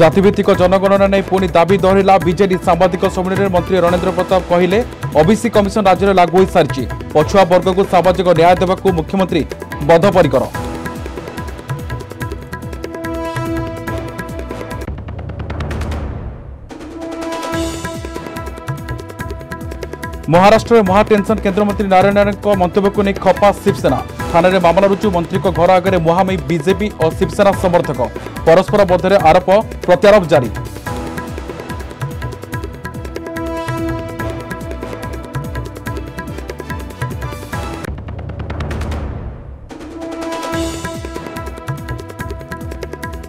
জাতিভিত্তিক জনগণনা নেই পুনি দাবি দোহরিলা বিজেডি সাংবাদিক সম্মিলনী মন্ত্রী রণেন্দ্র প্রতাপ কহিলে ওবিসি কমিশন রাজ্যের লাগু হয়ে সারিছে পছুয়া বর্গক সামাজিক ন্যায় দেওয়া মুখ্যমন্ত্রী বদ্ধপরিকর মহারাষ্ট্রের মহাটেনশন কেন্দ্রমন্ত্রী নারায়ণ মন্তব্যক নিয়ে খপা শিবসেনা থানায় মামলা রুচু মন্ত্রী ঘর আগে মহামী বিজেপি ও শিবসেনা সমর্থক পরস্পর মধ্যে আরোপ প্রত্যারোপ জারি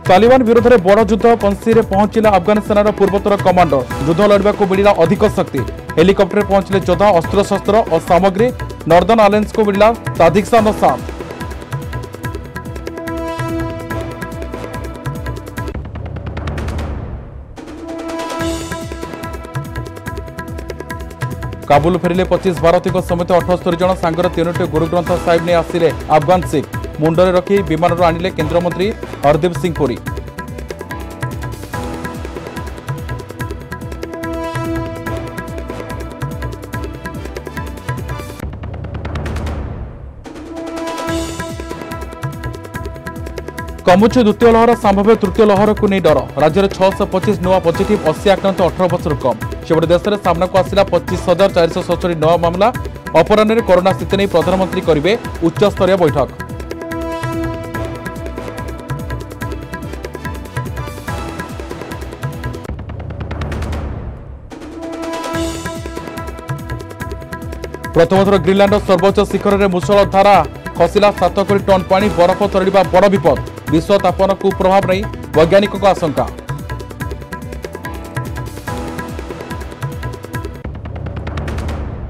তালিবান বিরুদ্ধে বড় যুদ্ধ পঞ্চিরে পৌঁছিলে আফগানিস্তানের পূর্বতর কমান্ডর যুদ্ধ লড়াকু মিলা অধিক শক্তি হেলিকপ্টরে পৌঁছলে যোদ্ধা অস্ত্রশস্ত্র ও সামগ্রী নর্দন আলায়েন্সকে মিলা তাধিকসান ও সাথ কাবুল ফেরিলে পঁচিশ ভারতী সমেত অঠস্তরী জন সাগর তিনোটি গুরুগ্রন্থ সাহেব নিয়ে আসলে আফগান শিখ মুন্ডরে রক্ষি বিমানর আনলে কেন্দ্রমন্ত্রী হরদীপ সিং পুরী কমুছে দ্বিতীয় লহর সম্ভাব্য তৃতীয় লহরকু নেই ডর রাজ্যের ছশ পঁচিশ নূয়া পজিটিভ অশী আক্রান্ত অঠর বছর কম সেপটে দেশের সামনাকু আসা পঁচিশ হাজার চারিশ সতুরি নূয়া মামলা অপরাহ্নে করোনা স্থিতি নিয়ে প্রধানমন্ত্রী করবে উচ্চস্তরীয় বৈঠক ପ୍ରଥମଥର ଗ୍ରୀନ୍ଲାଣ୍ଡର ସର୍ବୋଚ୍ଚ ଶିଖରରେ ମୁଷଳ ଧାରା ଖସିଲା ସାତ କୋଟି ଟନ୍ ପାଣି ବରଫ ତରଳିବା ବଡ଼ ବିପଦ विश्व तापमान कुप्रभाव नहीं वैज्ञानिकों आशंका